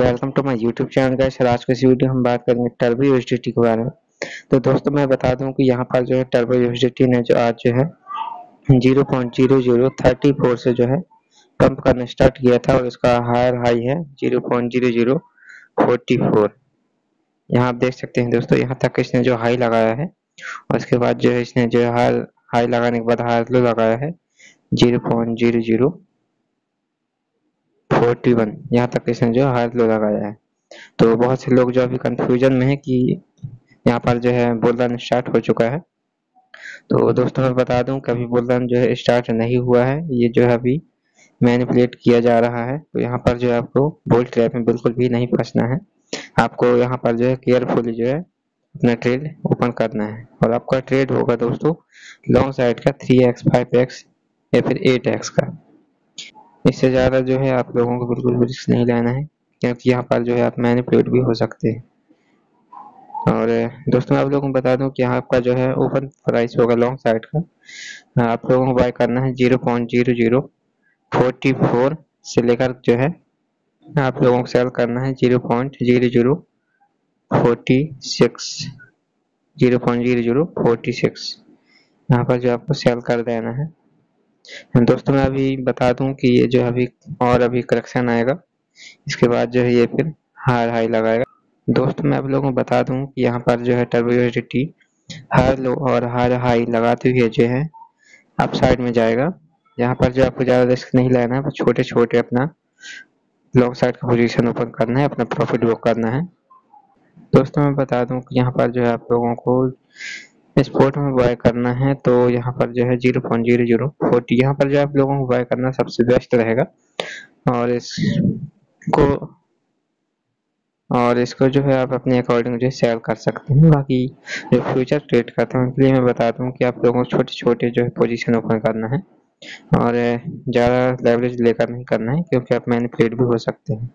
Welcome to my YouTube channel और आज के इस वीडियो हम बात करेंगे टर्बो यूएसडीटी के बारे में। तो दोस्तों, मैं बता दूँ कि यहाँ पर जो है टर्बो यूएसडीटी ने जो आज जो है 0.0034 से जो है पंप करना स्टार्ट किया था और इसका हायर हाई है 0.0044 यहाँ आप देख सकते हैं दोस्तों, यहाँ तक इसने जो हाई लगाया है और उसके बाद जो है इसने जो है हाई लगाने के बाद हाई लो लगाया है zero point zero zero forty one यहाँ तक इसने जो हाई लो लगाया है। तो बहुत से लोग जो अभी कंफ्यूजन में है कि यहाँ पर जो है बुलरन स्टार्ट हो चुका है। तो दोस्तों, मैं बता दूँ कि अभी बुलरन जो है स्टार्ट नहीं हुआ है, ये जो है अभी मैनिपुलेट किया जा रहा है। तो यहाँ पर जो है आपको बोल्ट ट्रैप में बिल्कुल भी नहीं फंसना है। आपको यहाँ पर जो है केयरफुली जो है अपना ट्रेड ओपन करना है। और आपका ट्रेड होगा दोस्तों लॉन्ग साइड का थ्री एक्स फाइव एक्स या फिर एट एक्स का। इससे ज़्यादा जो है आप लोगों को बिल्कुल भी रिस्क नहीं लेना है, क्योंकि यहाँ पर जो है आप मैनिपुलेट भी हो सकते हैं। और दोस्तों, आप लोगों को बता दूँ कि यहाँ का जो है ओपन प्राइस होगा लॉन्ग साइड का। आप लोगों को बाय करना है zero point zero zero forty four से लेकर जो है आप लोगों को सेल करना है zero point zero zero forty six. Zero point zero zero forty six. यहाँ पर जो आपको सेल कर देना है। दोस्तों, मैं अभी बता दूँ कि ये जो अभी और अभी करेक्शन आएगा, इसके बाद जो है ये फिर हाई हाई लगाएगा। दोस्तों, मैं आप लोगों को बता दूँ कि यहाँ पर जो है टर्बोटी हाई लो और हाई हाई लगाते हुए जो है अप साइड में जाएगा। यहाँ पर जो आपको ज़्यादा रिस्क नहीं लेना है छोटे छोटे अपना लॉन्ग साइड का पोजीशन ओपन करना है, अपना प्रॉफिट बुक करना है। दोस्तों, मैं बता दूँ कि यहाँ पर जो है आप लोगों को स्पोर्ट में बाय करना है तो यहाँ पर जो है zero point zero zero forty यहाँ पर जो आप लोगों को बाय करना सबसे बेस्ट रहेगा। और इसको और इसको जो है आप अपने अकॉर्डिंग जो है सेल कर सकते हैं। बाकी जो फ्यूचर ट्रेड करते हैं, उनके लिए मैं बताता हूँ कि आप लोगों को छोटे छोटे जो है पोजीशन ओपन करना है। और ज़्यादा लेवरेज लेकर नहीं करना है, क्योंकि आप मैनिपुलेट भी हो सकते हैं।